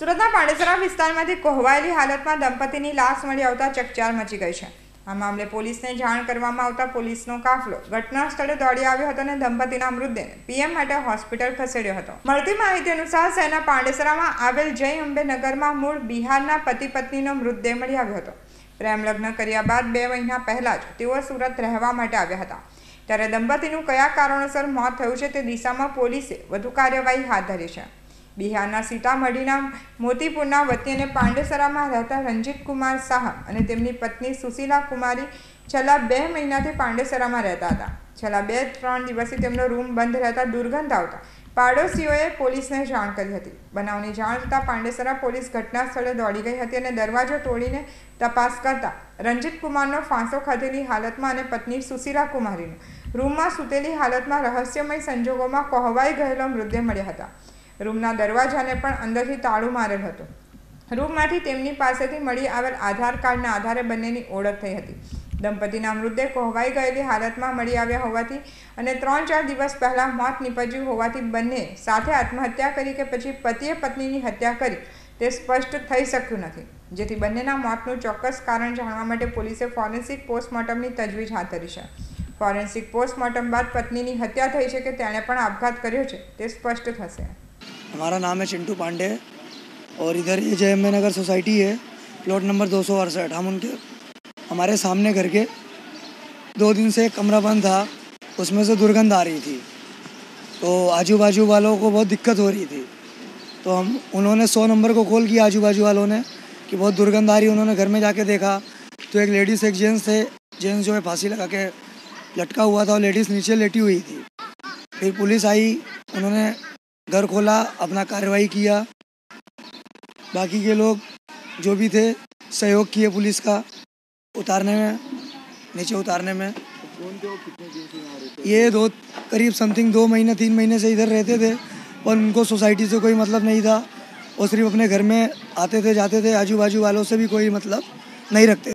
સુરતના પાંડેસરા વિસ્તારમાંથી કોહવાયેલી હાલતમાં દંપતીની લાશ મળી આવતા ચકચાર મચી ગઈ છે. આ મામલે પોલીસને જાણ કરવામાં આવતા પોલીસનો કાફલો ઘટના સ્થળે દોડી આવ્યો હતો અને દંપતીના મૃતદેહને પીએમ માટે હોસ્પિટલ ખસેડ્યો હતો. મળતી માહિતી અનુસાર શહેરના પાંડેસરામાં આવેલ જય અંબે નગરમાં મૂળ બિહારના પતિ પત્નીનો મૃતદેહ મળી આવ્યો હતો. પ્રેમ લગ્ન કર્યા બાદ બે મહિના પહેલા જ તેઓ સુરત રહેવા માટે આવ્યા હતા. ત્યારે દંપતીનું કયા કારણોસર મોત થયું છે તે દિશામાં પોલીસે વધુ કાર્યવાહી હાથ ધરી છે. બિહારના સીતામઢીના મોતીપુરના વતી અને પાંડેસરામાં રહેતા રંજીત કુમાર શાહ અને તેમની પત્ની સુશીલા કુમારી છેલ્લા બે મહિનાથી પાંડેસરામાં રહેતા હતા. છેલ્લા બે ત્રણ દિવસથી તેમનો રૂમ બંધ રહેતા દુર્ગંધ આવતા પાડોશીઓએ પોલીસને જાણ કરી હતી. બનાવની જાણ થતાં પાંડેસરા પોલીસ ઘટના સ્થળે દોડી ગઈ હતી અને દરવાજો તોડીને તપાસ કરતા રંજીત કુમારનો ફાંસો ખાધેલી હાલતમાં અને પત્ની સુશીલા કુમારીનો. રૂમમાં સૂતેલી હાલતમાં રહસ્યમય સંજોગોમાં કોહવાઈ ગયેલો મૃતદેહ મળ્યા હતા. રૂમના દરવાજાને પણ અંદરથી તાળું મારેલ હતું. રૂમમાંથી તેમની પાસેથી મળી આવેલ આધાર કાર્ડના આધારે બંનેની ઓળખ થઈ હતી. દંપતીના મૃતદેહ કોહવાઈ ગયેલી હાલતમાં મળી આવ્યા હોવાથી અને ત્રણ ચાર દિવસ પહેલાં મોત નીપજ્યું હોવાથી બંને સાથે આત્મહત્યા કરી કે પછી પતિએ પત્નીની હત્યા કરી તે સ્પષ્ટ થઈ શક્યું નથી. જેથી બંનેના મોતનું ચોક્કસ કારણ જાણવા માટે પોલીસે ફોરેન્સિક પોસ્ટમોર્ટમની તજવીજ હાથ ધરી છે. ફોરેન્સિક પોસ્ટમોર્ટમ બાદ પત્નીની હત્યા થઈ છે કે તેણે પણ આપઘાત કર્યો છે તે સ્પષ્ટ થશે. हमारा नाम है चिंटू पांडे और इधर ये जय नगर सोसाइटी है, प्लॉट नंबर दो सौ अड़सठ। हम उनके, हमारे सामने घर के दो दिन से एक कमरा बंद था, उसमें से दुर्गंध आ रही थी। तो आजू बाजू वालों को बहुत दिक्कत हो रही थी। तो हम, उन्होंने सौ नंबर को कॉल किया आजू बाजू वालों ने कि बहुत दुर्गंध आ रही उन्होंने घर में जाके देखा। तो एक लेडीज़, एक जेंट्स थे, जेंट्स जो है फांसी लगा के लटका हुआ था और लेडीज़ नीचे लेटी हुई थी। फिर पुलिस आई, उन्होंने घर खोला, अपना कार्रवाई किया। बाकी के लोग जो भी थे, सहयोग किए पुलिस का उतारने में, नीचे उतारने में। ये दो, करीब समथिंग दो महीने, तीन महीने से इधर रहते थे, पर उनको सोसाइटी से कोई मतलब नहीं था। और सिर्फ़ अपने घर में आते थे, जाते थे आजू बाजू वालों से भी कोई मतलब नहीं रखते